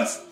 Dance!